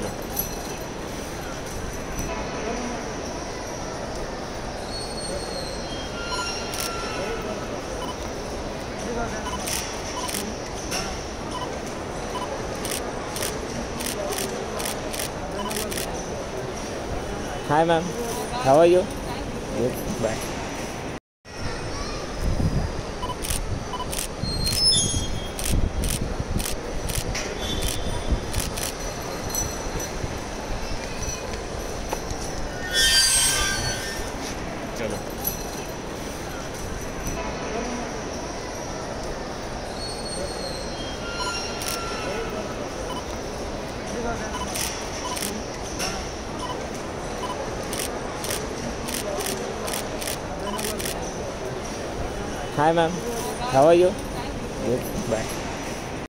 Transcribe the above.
cho Hi ma'am, how are you? Good, bye. चलो Hi, ma'am. How are you? Good. Bye.